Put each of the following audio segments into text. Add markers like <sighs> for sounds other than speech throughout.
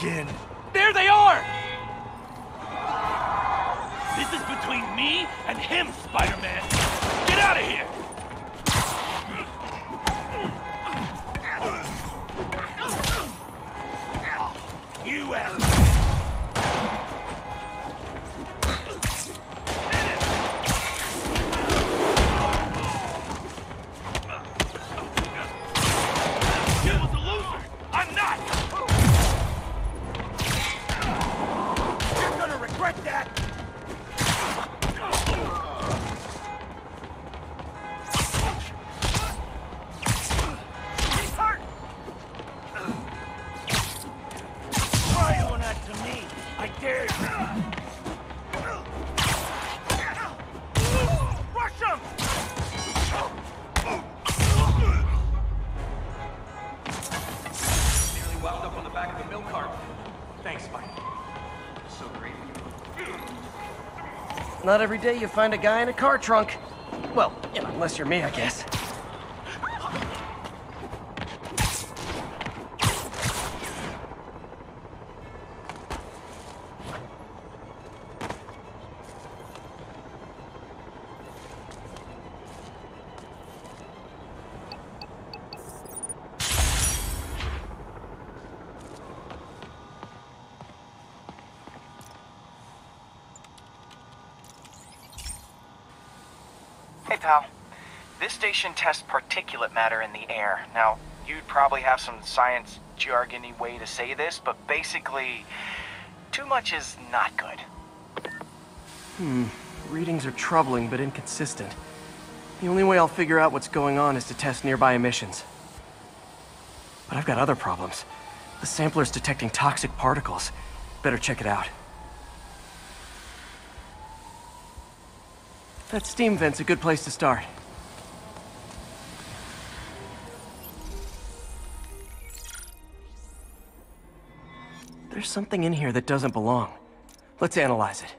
again. There they are! This is between me and him, Spider-Man. Get out of here! Not every day you find a guy in a car trunk. Well, unless you're me, I guess. This station tests particulate matter in the air. Now, you'd probably have some science jargony way to say this, but basically, too much is not good. Hmm. Readings are troubling but inconsistent. The only way I'll figure out what's going on is to test nearby emissions. But I've got other problems. The sampler's detecting toxic particles. Better check it out. That steam vent's a good place to start. There's something in here that doesn't belong. Let's analyze it.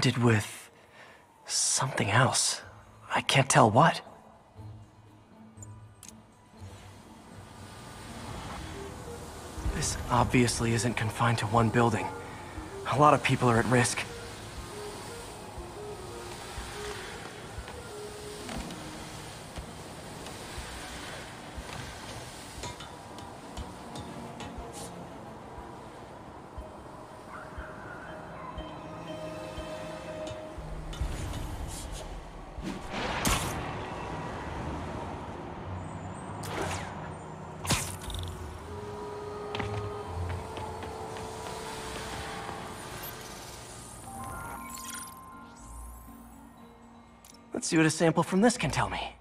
Bonded with... something else. I can't tell what. This obviously isn't confined to one building. A lot of people are at risk. See what a sample from this can tell me.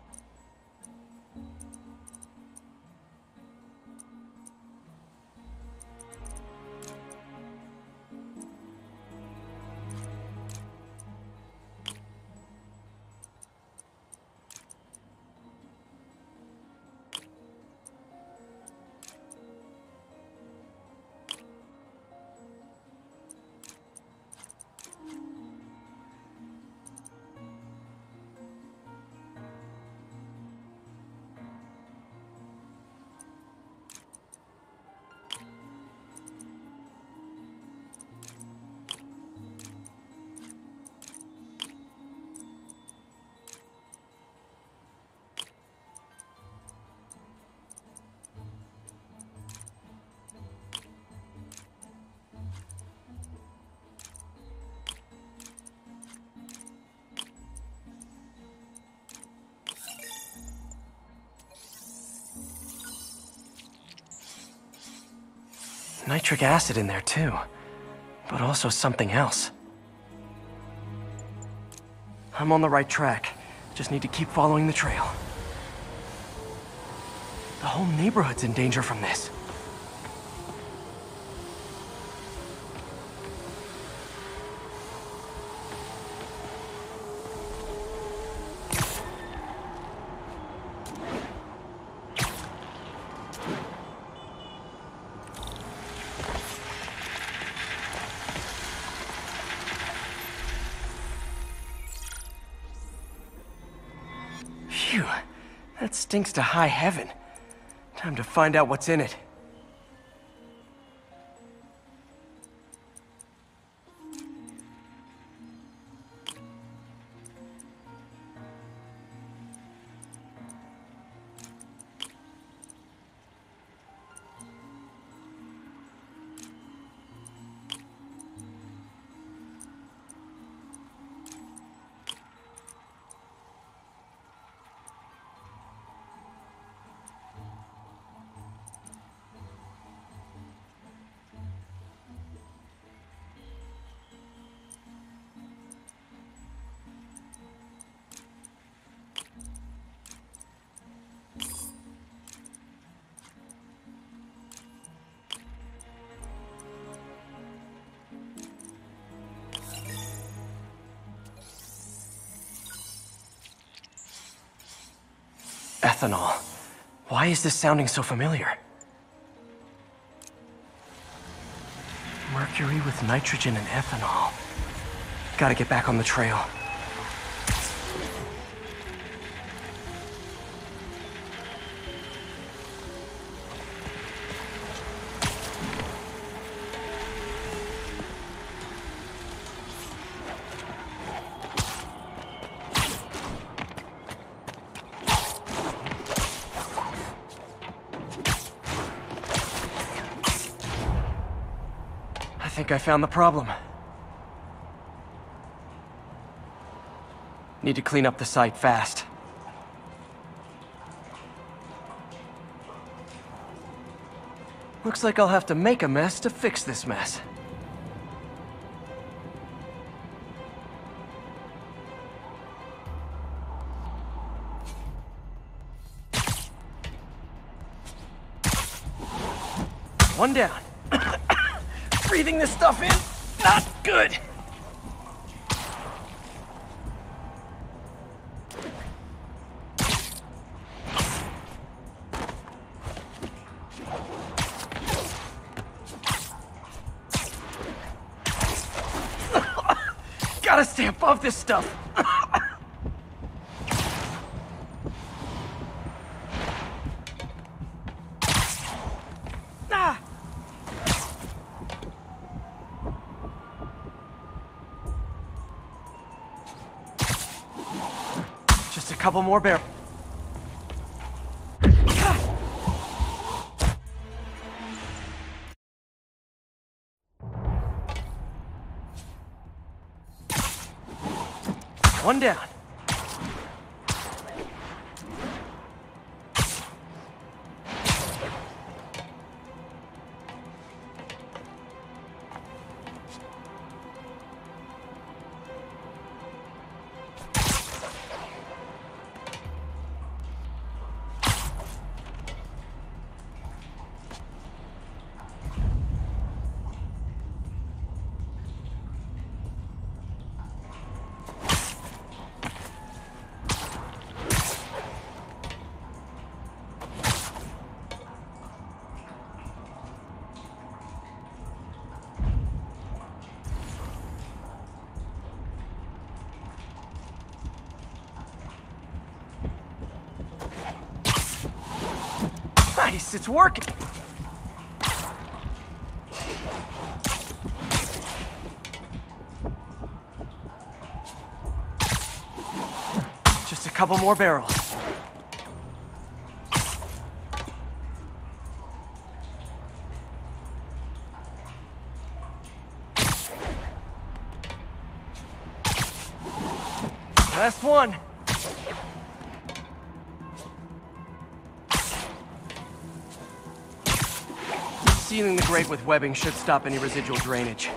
Nitric acid in there too. But also something else. I'm on the right track. Just need to keep following the trail. The whole neighborhood's in danger from this. Phew, that stinks to high heaven. Time to find out what's in it. Why is this sounding so familiar? Mercury with nitrogen and ethanol. Gotta get back on the trail. Think I found the problem. Need to clean up the site fast. Looks like I'll have to make a mess to fix this mess. One down. Breathing this stuff in, not good. <laughs> Gotta stay above this stuff. <laughs> ah! Just a couple more barrels. One down. Nice, it's working. Just a couple more barrels. Grate with webbing should stop any residual drainage.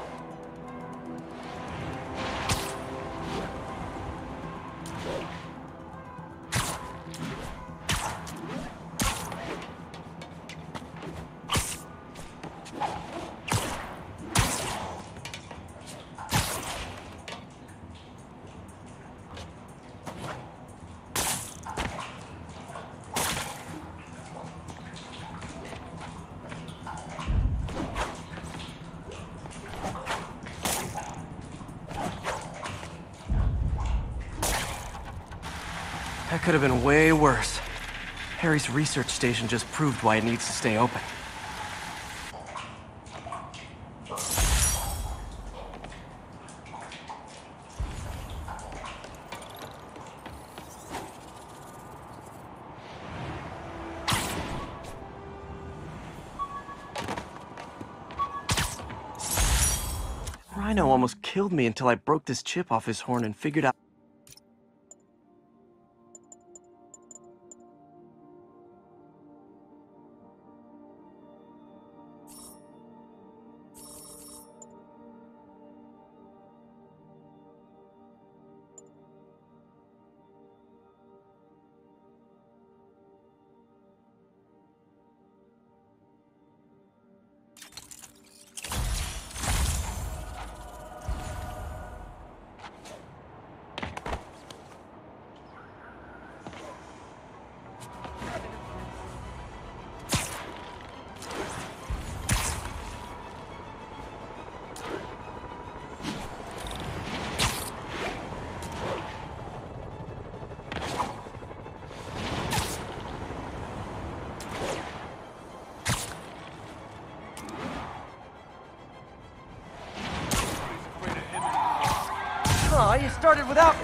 Harry's research station just proved why it needs to stay open. Rhino almost killed me until I broke this chip off his horn and figured out. You started without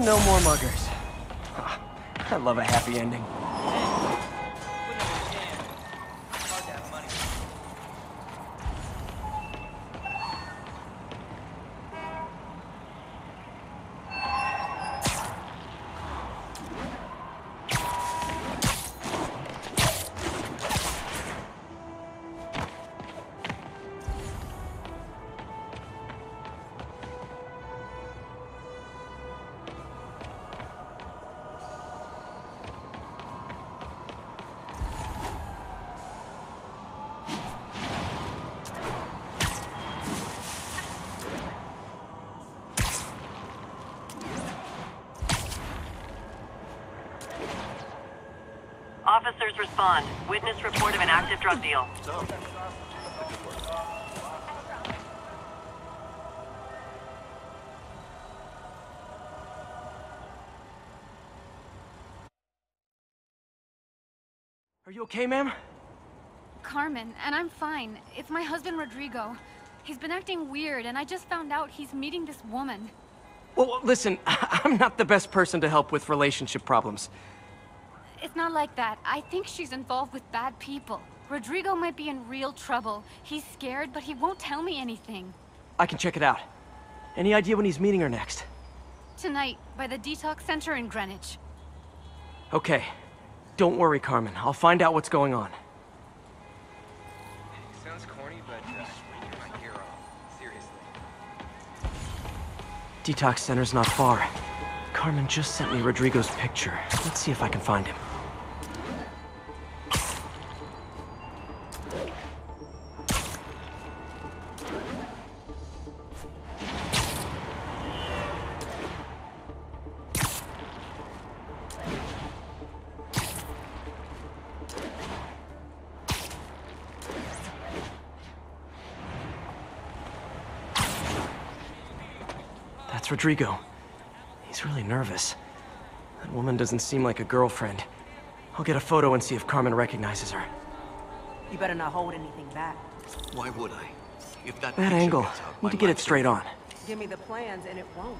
No more muggers. Ah, I love a happy ending. respond. Witness report of an active drug deal. Are you okay, ma'am? Carmen, and I'm fine. It's my husband, Rodrigo. He's been acting weird, and I just found out he's meeting this woman. Well, listen, <laughs> I'm not the best person to help with relationship problems. It's not like that. I think she's involved with bad people. Rodrigo might be in real trouble. He's scared, but he won't tell me anything. I can check it out. Any idea when he's meeting her next? Tonight, by the detox center in Greenwich. Okay. Don't worry, Carmen. I'll find out what's going on. Sounds corny, but uh, you're my hero. Seriously. Detox center's not far. Carmen just sent me Rodrigo's picture. Let's see if I can find him. Rodrigo. He's really nervous. That woman doesn't seem like a girlfriend. I'll get a photo and see if Carmen recognizes her. You better not hold anything back. Why would I? If that, That angle. gets out, Need to get it straight on. Give me the plans and it won't.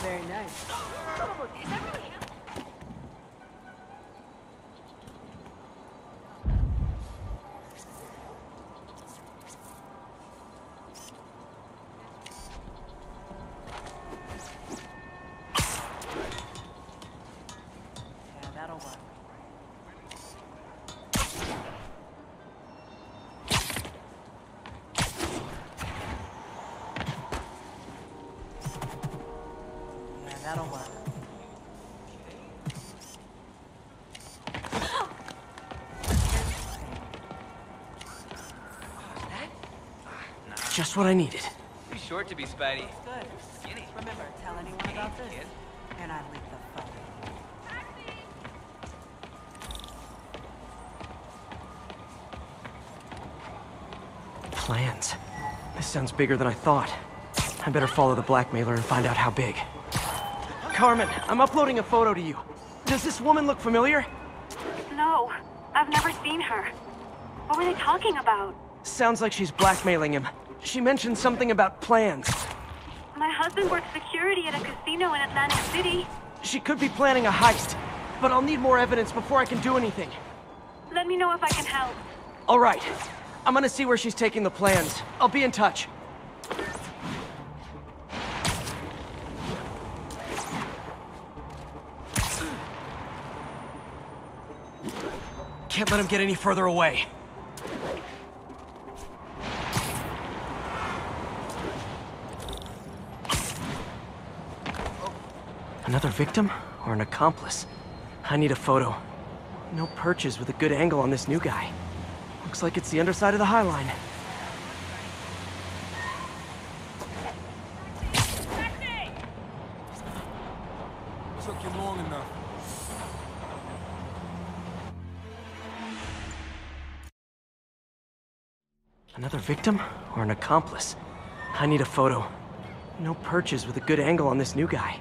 Very nice. Just what I needed. Too short to be Spidey. Good. Skinny. Remember, tell anyone about this. kid. And I leave the photo. Plans. This sounds bigger than I thought. I better follow the blackmailer and find out how big. Carmen, I'm uploading a photo to you. Does this woman look familiar? No, I've never seen her. What were they talking about? Sounds like she's blackmailing him. She mentioned something about plans. My husband works security at a casino in Atlantic City. She could be planning a heist, but I'll need more evidence before I can do anything. Let me know if I can help. All right. I'm gonna see where she's taking the plans. I'll be in touch. Can't let him get any further away. Another victim or an accomplice? I need a photo. No perches with a good angle on this new guy. Looks like it's the underside of the High Line. Took you long enough. Another victim or an accomplice? I need a photo. No perches with a good angle on this new guy.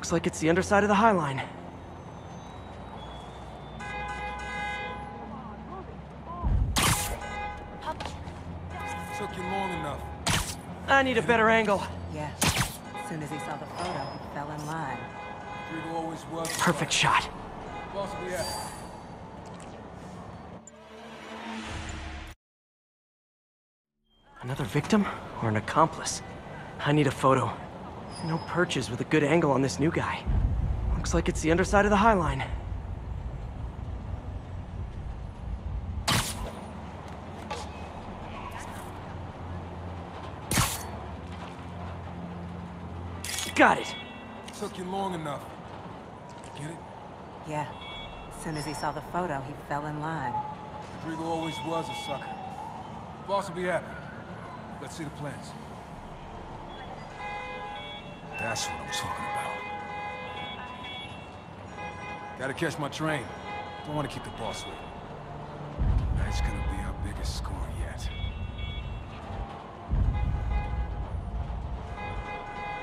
Looks like it's the underside of the High Line. Took you long enough. I need a better angle. Yes. As soon as he saw the photo, he fell in line. Always was. Perfect shot. Boss, we? Another victim or an accomplice? I need a photo. No perches with a good angle on this new guy. Looks like it's the underside of the High Line. Got it. Took you long enough. Get it? Yeah. As soon as he saw the photo, he fell in line. Rodrigo always was a sucker. Boss will be happy. Let's see the plans. That's what I'm talking about. Gotta catch my train. Don't want to keep the boss waiting. Tonight's gonna be our biggest score yet.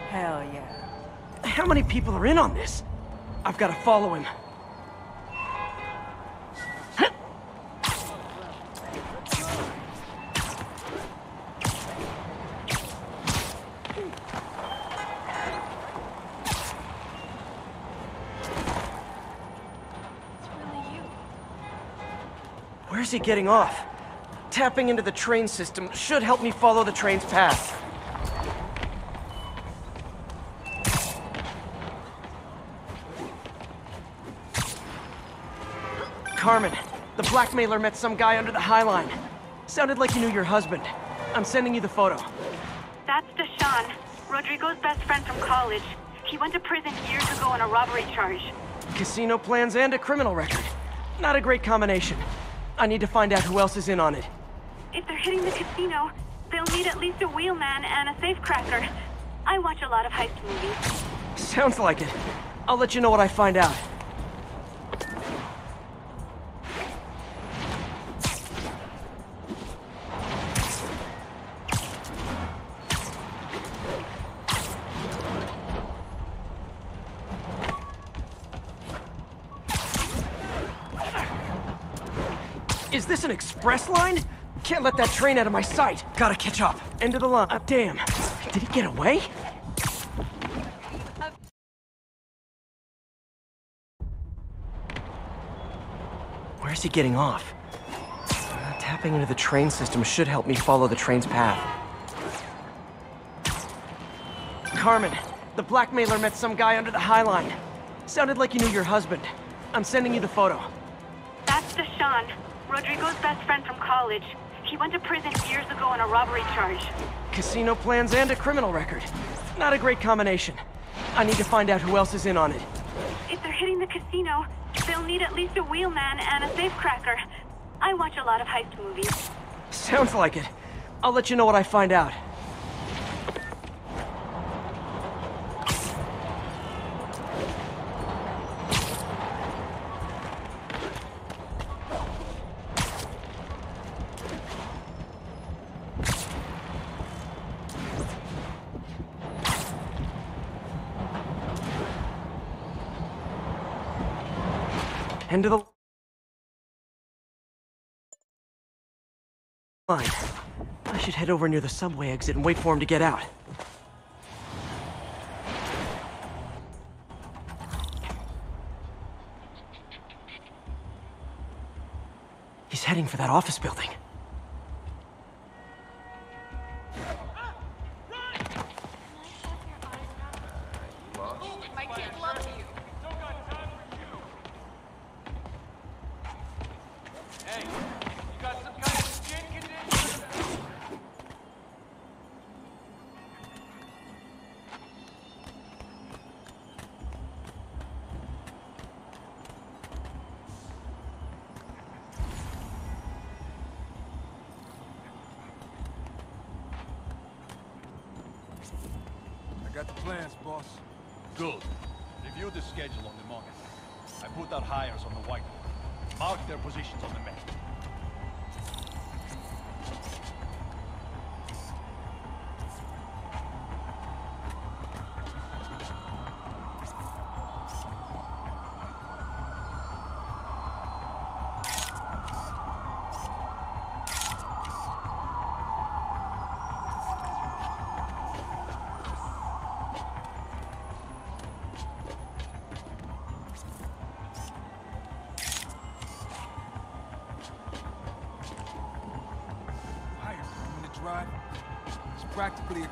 Hell yeah. How many people are in on this? I've got to follow him. Getting off? Tapping into the train system should help me follow the train's path. Carmen, the blackmailer met some guy under the High Line. Sounded like he knew your husband. I'm sending you the photo. That's Deshaun, Rodrigo's best friend from college. He went to prison years ago on a robbery charge. Casino plans and a criminal record. Not a great combination. I need to find out who else is in on it. If they're hitting the casino, they'll need at least a wheelman and a safecracker. I watch a lot of heist movies. Sounds like it. I'll let you know what I find out. This an express line? Can't let that train out of my sight. Gotta catch up. End of the line. Uh, damn. Did he get away? Where's he getting off? Uh, tapping into the train system should help me follow the train's path. Carmen, the blackmailer met some guy under the High Line. Sounded like he knew your husband. I'm sending you the photo. That's Deshaun, Rodrigo's best friend from college. He went to prison years ago on a robbery charge. Casino plans and a criminal record. Not a great combination. I need to find out who else is in on it. If they're hitting the casino, they'll need at least a wheelman and a safecracker. I watch a lot of heist movies. Sounds like it. I'll let you know what I find out. End of the line. I should head over near the subway exit and wait for him to get out. He's heading for that office building. Got the plans, boss. Good. Review the schedule on the monitor. I put our hires on the whiteboard. Mark their positions on the map.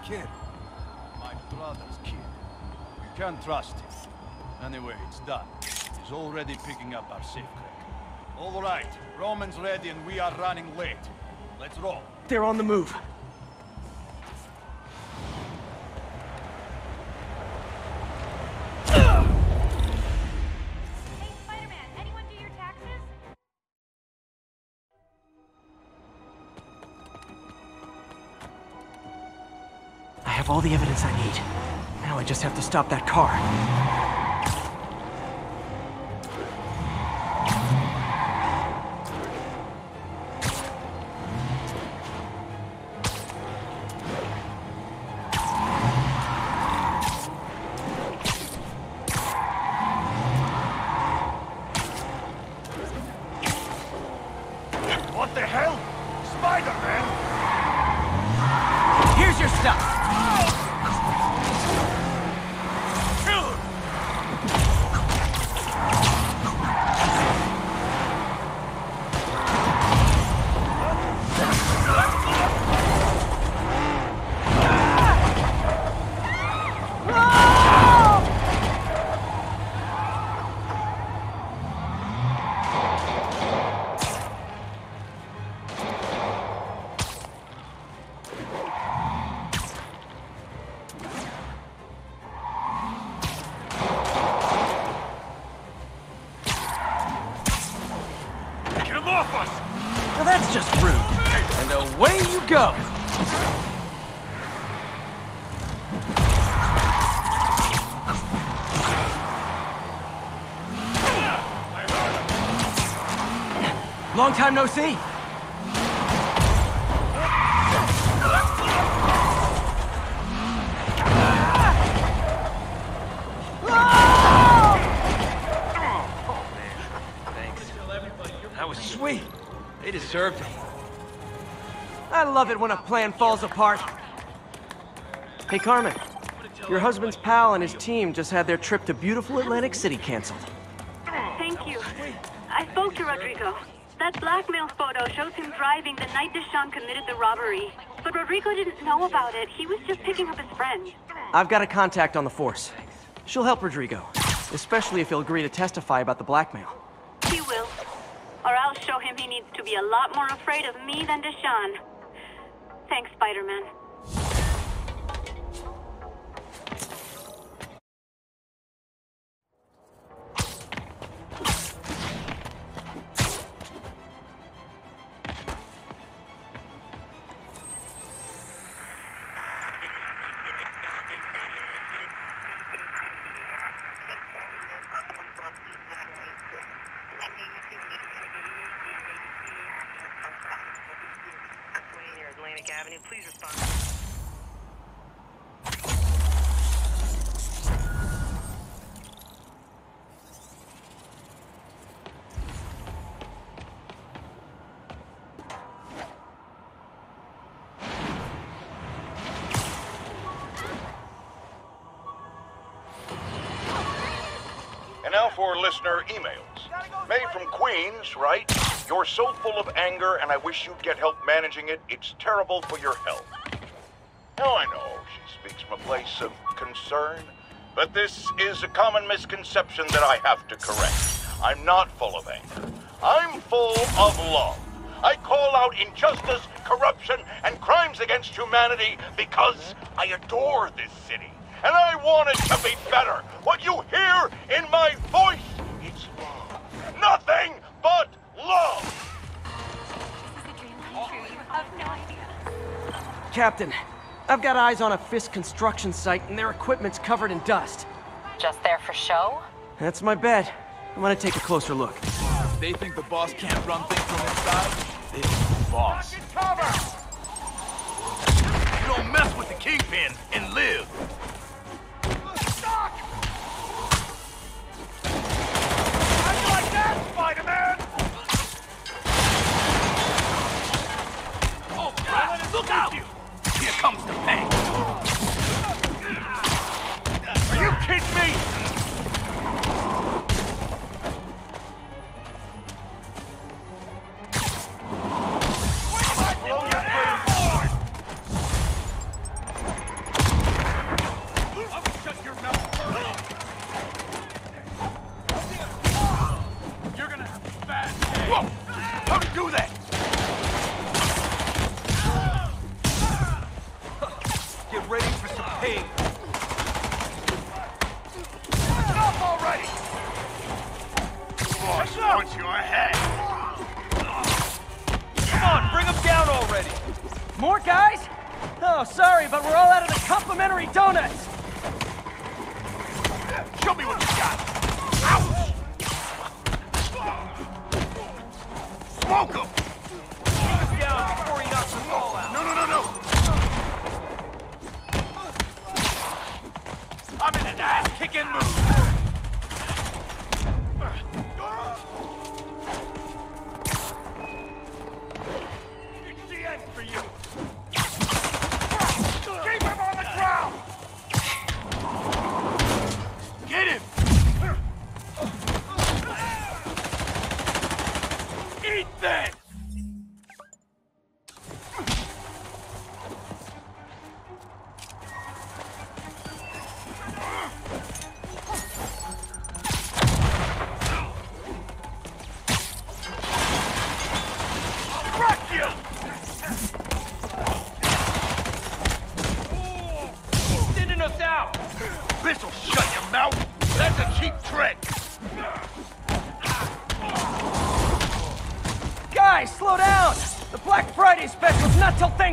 Kid. My brother's kid. You can't trust him. Anyway, it's done. He's already picking up our safecracker. All right, Roman's ready and we are running late. Let's roll. They're on the move. All the evidence I need. Now I just have to stop that car. Here's time no see. That was sweet. They deserved it. I love it when a plan falls apart. Hey, Carmen. Your husband's pal and his team just had their trip to beautiful Atlantic City canceled. Thank you. I spoke to Rodrigo. That blackmail photo shows him driving the night Deshawn committed the robbery. But Rodrigo didn't know about it. He was just picking up his friend. I've got a contact on the force. She'll help Rodrigo, especially if he'll agree to testify about the blackmail. He will. Or I'll show him he needs to be a lot more afraid of me than Deshawn. Thanks, Spider-Man. Avenue. Please respond. And now for listener emails. May from Queens, right? You're so full of anger, and I wish you'd get help managing it. It's terrible for your health. Now I know she speaks from a place of concern, but this is a common misconception that I have to correct. I'm not full of anger. I'm full of love. I call out injustice, corruption, and crimes against humanity because I adore this city. And I want it to be better. What you hear in my voice, Captain, I've got eyes on a Fisk construction site and their equipment's covered in dust. Just there for show? That's my bet. I'm gonna take a closer look. They think the boss can't run things from inside. This is the boss. You don't mess with the kingpin and live. How you like that, Spider-Man? Oh, crap! Look out!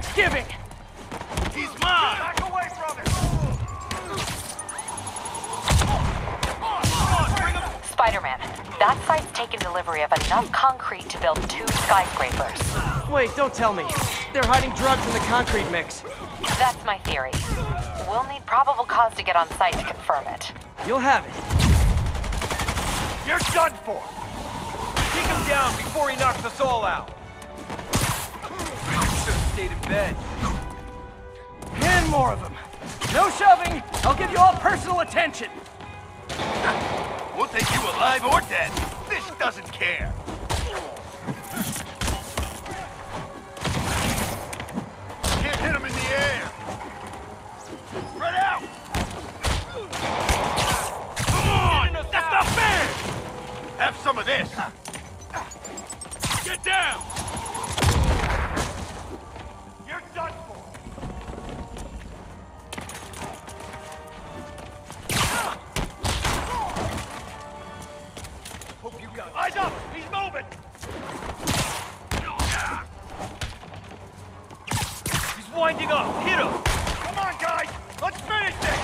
Thanksgiving! He's mine! Back away from him! Spider-Man, that site's taken delivery of enough concrete to build two skyscrapers. Wait, don't tell me. They're hiding drugs in the concrete mix. That's my theory. We'll need probable cause to get on site to confirm it. You'll have it. You're done for! Take him down before he knocks us all out! Stayed in bed. And more of them. No shoving! I'll give you all personal attention! <laughs> We'll take you alive or dead. This doesn't care. Can't hit him in the air. Spread out. Come on! That's not fair! Have some of this. Get down! Winding up! Hit him! Come on, guys! Let's finish this!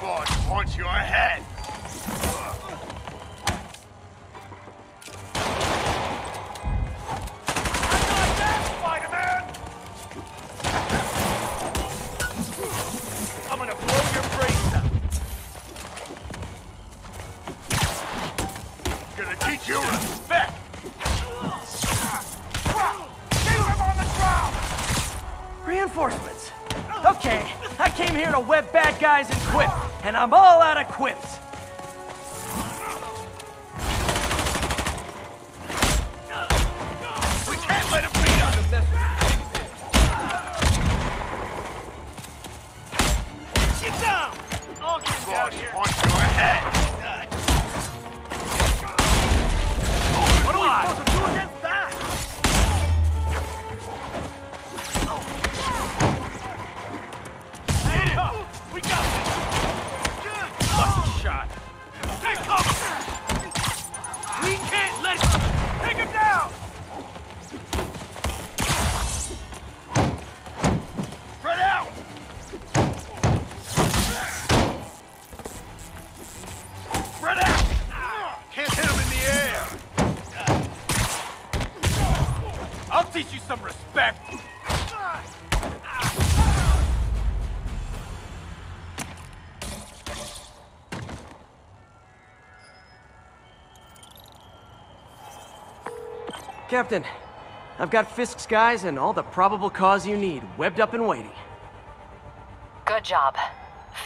Boss wants your head! I thought that Spider-Man! I'm gonna blow your brains out! Gonna teach you respect! Keep him on the ground! Reinforcements. Okay, I came here to web bad guys and quip, and I'm all out of quips. Captain, I've got Fisk's guys and all the probable cause you need, webbed up and waiting. Good job.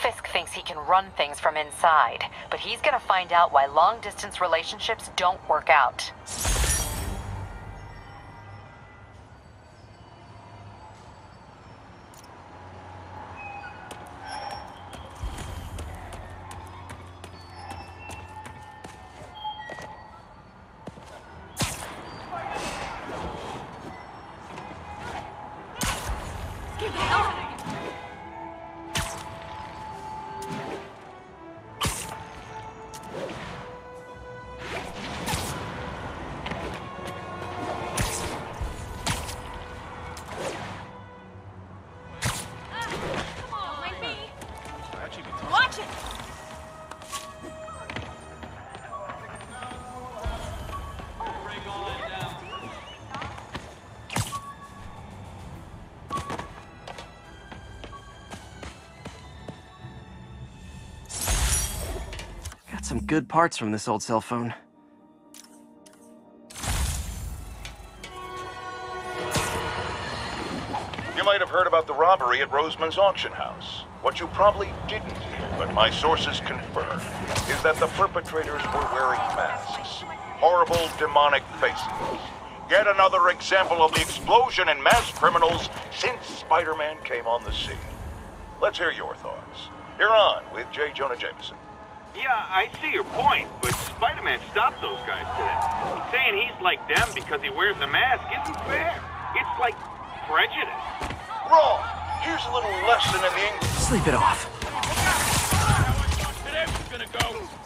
Fisk thinks he can run things from inside, but he's gonna find out why long-distance relationships don't work out. Good parts from this old cell phone. You might have heard about the robbery at Roseman's auction house. What you probably didn't hear, but my sources confirm, is that the perpetrators were wearing masks. Horrible, demonic faces. Yet another example of the explosion in mass criminals since Spider-Man came on the scene. Let's hear your thoughts. You're on with J. Jonah Jameson. Yeah, I see your point, but Spider-Man stopped those guys today. Saying he's like them because he wears a mask isn't fair. It's like prejudice. Wrong! Here's a little lesson in the English. Sleep it off. Today's gonna go.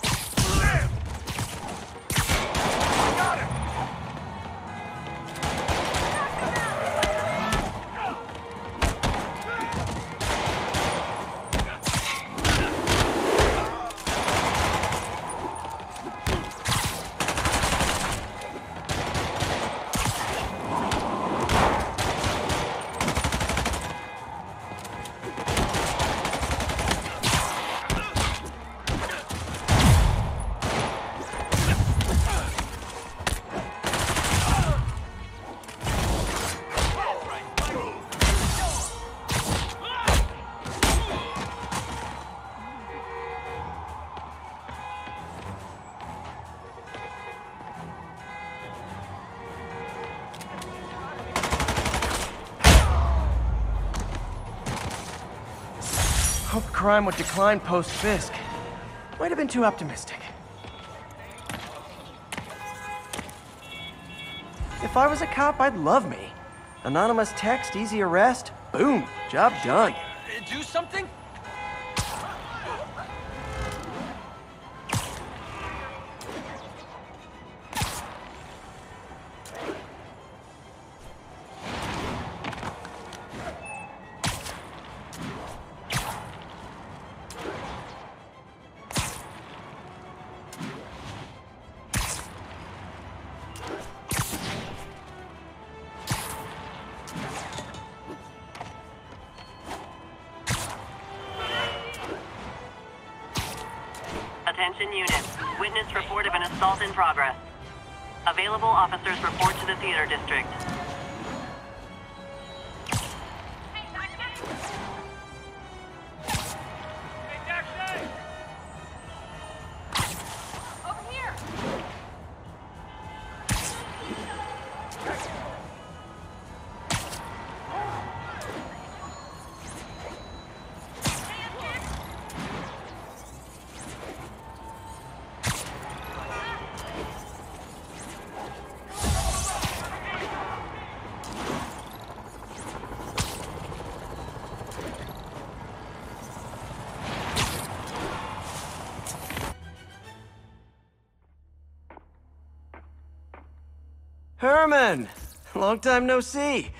Crime would decline post-Fisk. Might have been too optimistic. If I was a cop, I'd love me. Anonymous text, easy arrest, boom, job done. Attention units. Witness report of an assault in progress. Available officers report to the theater district. Long time no see.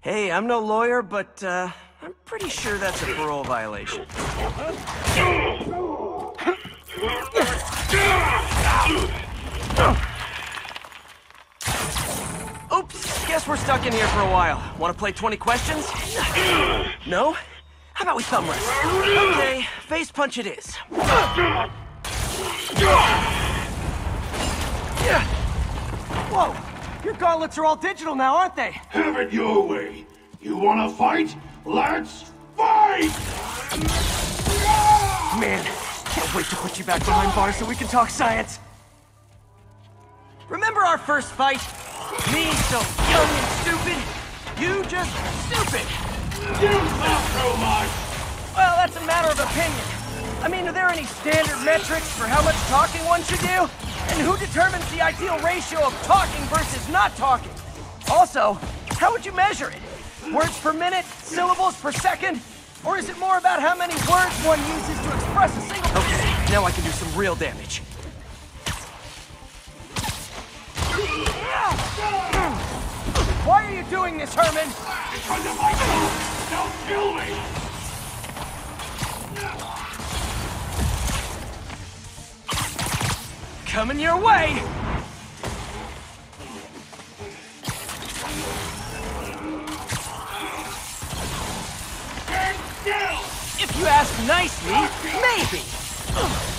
Hey, I'm no lawyer, but, uh, I'm pretty sure that's a parole violation. Oops, guess we're stuck in here for a while. Want to play 20 questions? No? How about we thumb wrestle? Okay, face punch it is. Your gauntlets are all digital now, aren't they? Have it your way. You wanna fight? Let's fight! Man, can't wait to put you back behind bars so we can talk science. Remember our first fight? Me so young and stupid, you just stupid. You talk too much! Well, that's a matter of opinion. I mean, are there any standard metrics for how much talking one should do? And who determines the ideal ratio of talking versus not talking? Also, how would you measure it? Words per minute? Syllables per second? Or is it more about how many words one uses to express a single... Okay, now I can do some real damage. Why are you doing this, Herman? Because if I don't, don't kill me! Coming your way! If you ask nicely, maybe!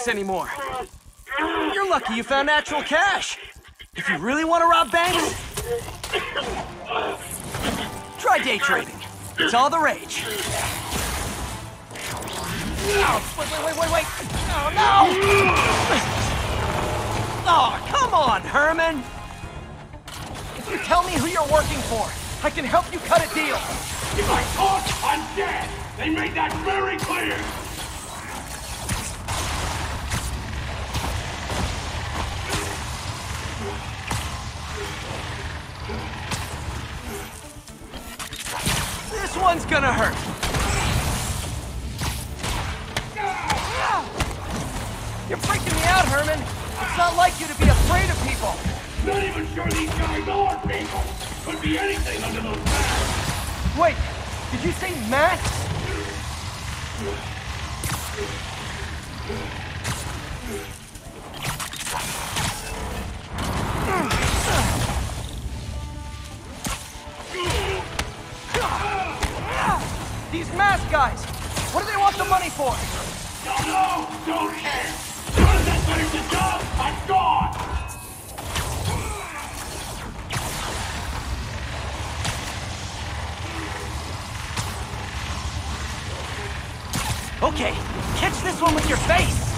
Banks anymore. You're lucky you found actual cash. If you really want to rob banks, try day trading. It's all the rage. Oh, wait, wait, wait, wait, wait! Oh, no! Oh, come on, Herman! If you tell me who you're working for, I can help you cut a deal. If I talk, I'm dead! They made that very clear! Gonna hurt. You're freaking me out, Herman. It's not like you to be afraid of people. Not even sure these guys are people. Could be anything under those masks. Wait, did you say masks? These mask guys! What do they want the money for? Don't know! Don't care! Soon as I finish job, I'm gone! Okay, catch this one with your face!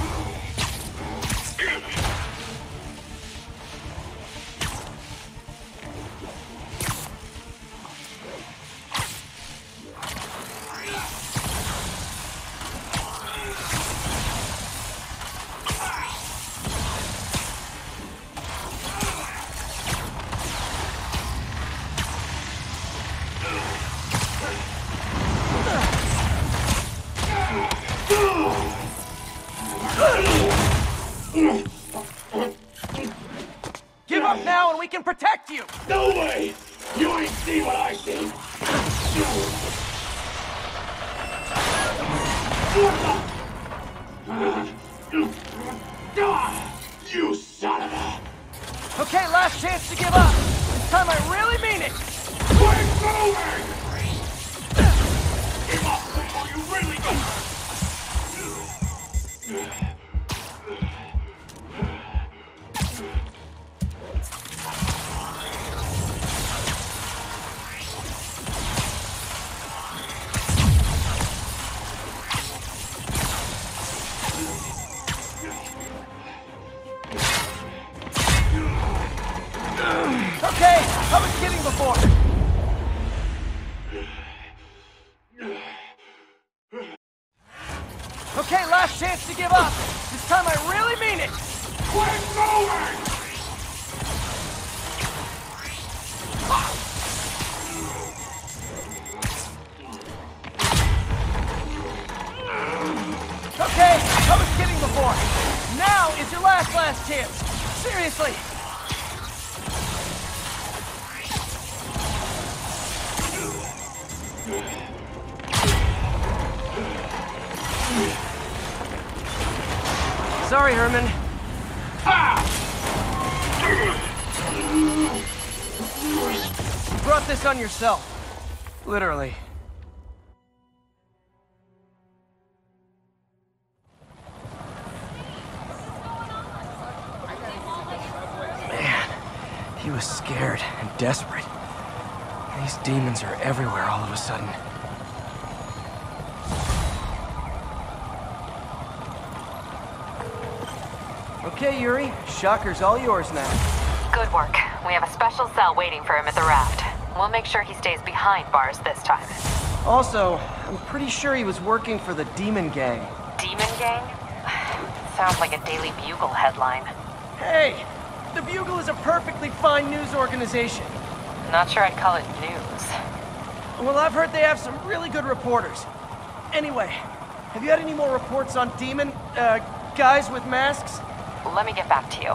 Give up now and we can protect you! No way! You ain't see what I see! You son of a... Okay, last chance to give up! This time I really mean it! Quit moving! Yourself. Literally. Man, he was scared and desperate. These demons are everywhere all of a sudden. Okay, Yuri. Shocker's all yours now. Good work. We have a special cell waiting for him at the raft. We'll make sure he stays behind bars this time. Also, I'm pretty sure he was working for the Demon Gang. Demon Gang? <sighs> Sounds like a Daily Bugle headline. Hey! The Bugle is a perfectly fine news organization. Not sure I'd call it news. Well, I've heard they have some really good reporters. Anyway, have you had any more reports on demon, uh, guys with masks? Let me get back to you.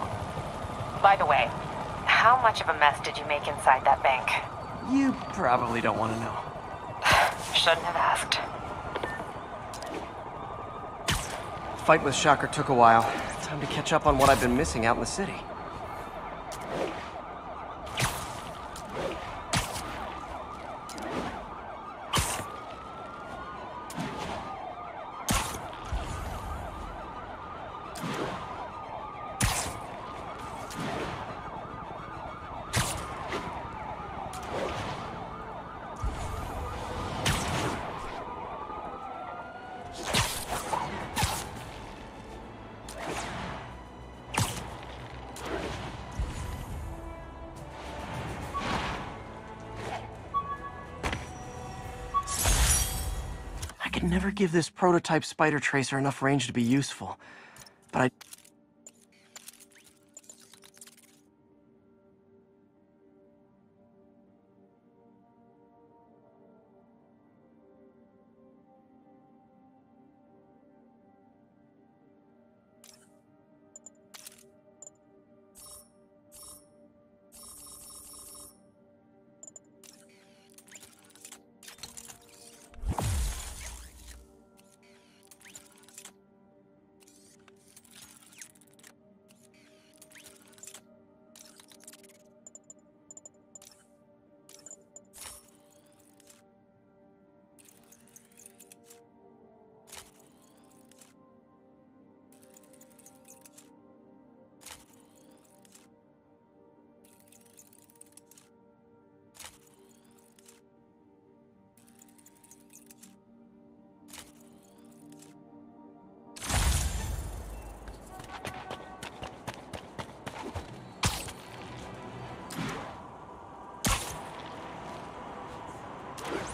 By the way, how much of a mess did you make inside that bank? You probably don't want to know. <sighs> Shouldn't have asked. Fight with Shocker took a while. Time to catch up on what I've been missing out in the city. Give this prototype spider tracer enough range to be useful. But I...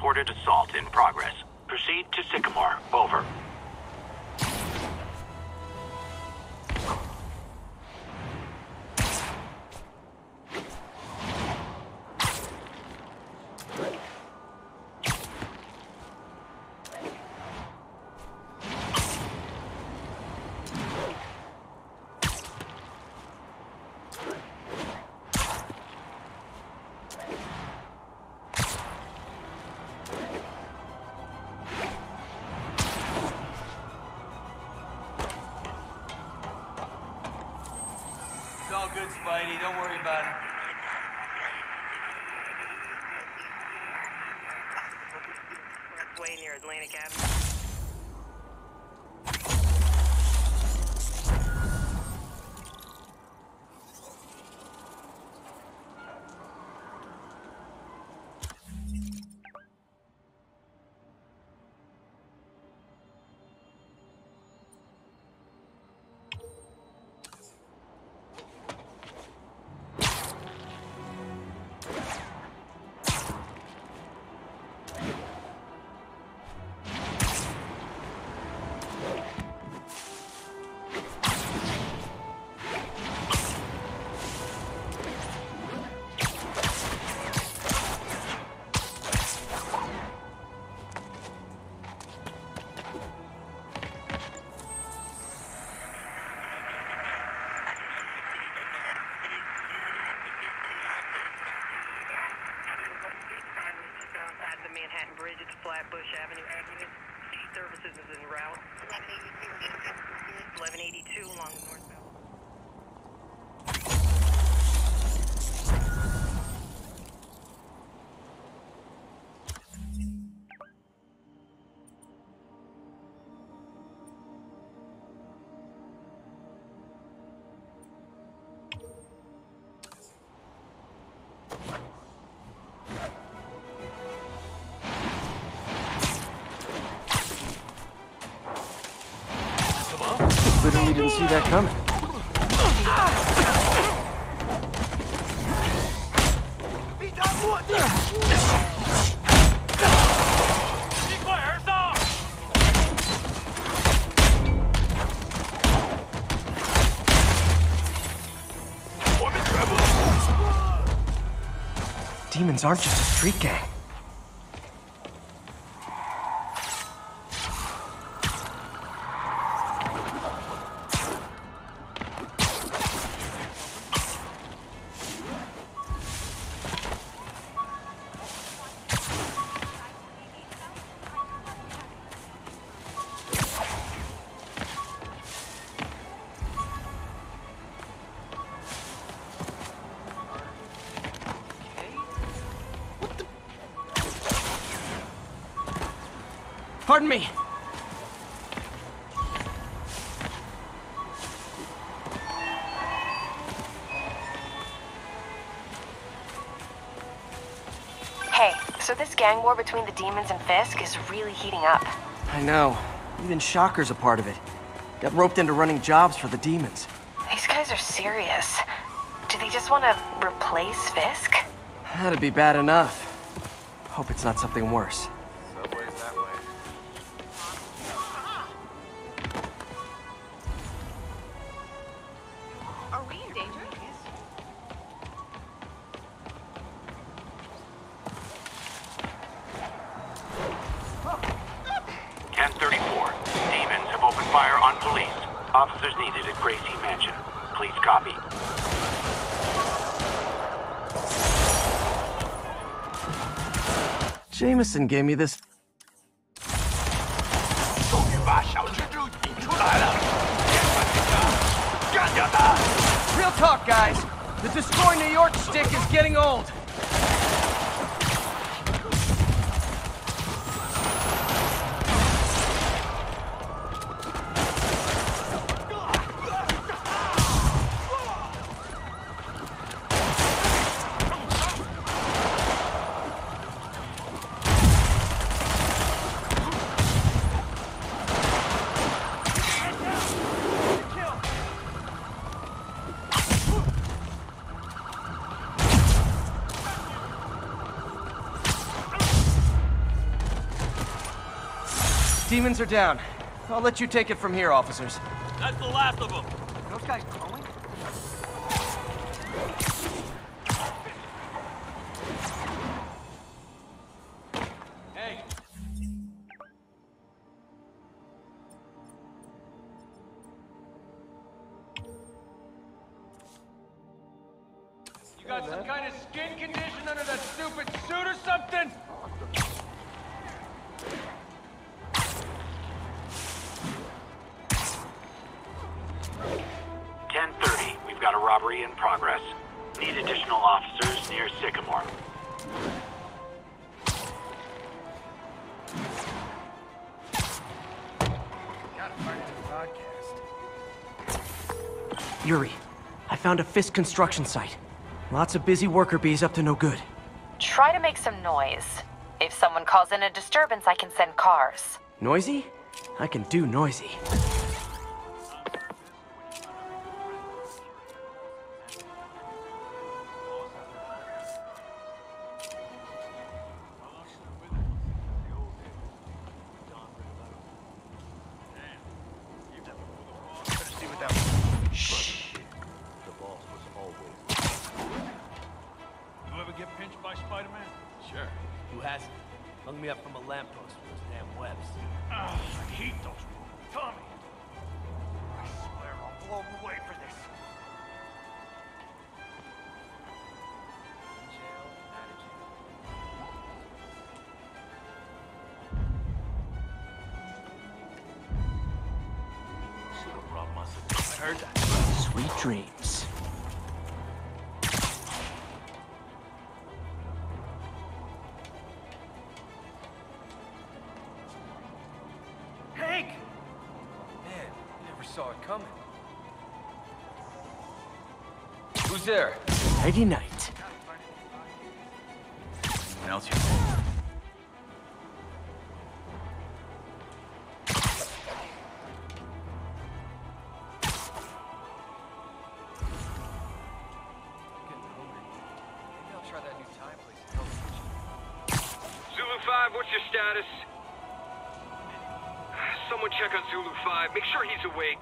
reported assault in progress. Proceed to Sycamore. Over. Flatbush Avenue. Services is en route. 1182 along the didn't see that coming. Demons aren't just a street gang. Pardon me. Hey, so this gang war between the demons and Fisk is really heating up. I know. Even Shocker's a part of it. Got roped into running jobs for the demons. These guys are serious. Do they just want to replace Fisk? That'd be bad enough. Hope it's not something worse. Jameson gave me this. Demons are down. I'll let you take it from here, officers. That's the last of them. Those guys growing? a Fisk construction site. Lots of busy worker bees up to no good. Try to make some noise. If someone calls in a disturbance, I can send cars. Noisy? I can do noisy. Sweet dreams. Hank! Man, I never saw it coming. Who's there? Peggy Knight. Make sure he's awake.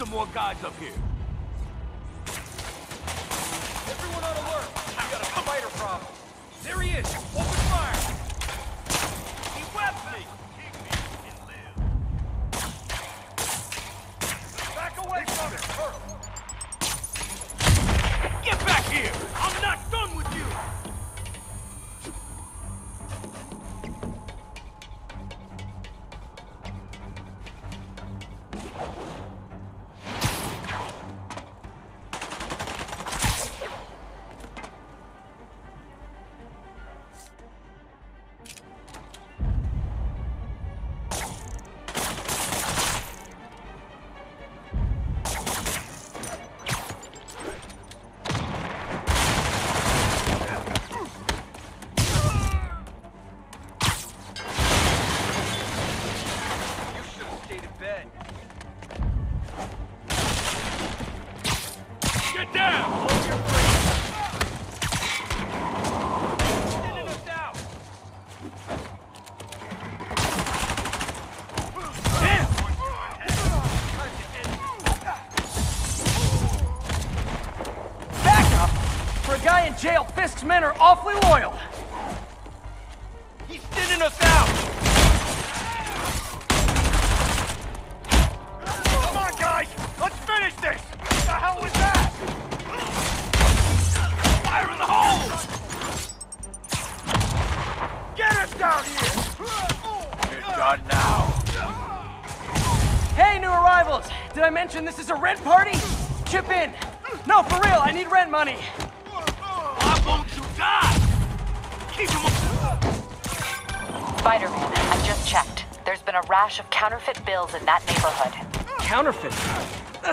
some more guys up here. men are awfully loyal.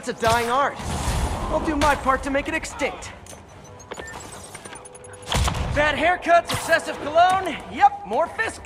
That's a dying art. I'll do my part to make it extinct. Bad haircuts, excessive cologne, yep, more fisk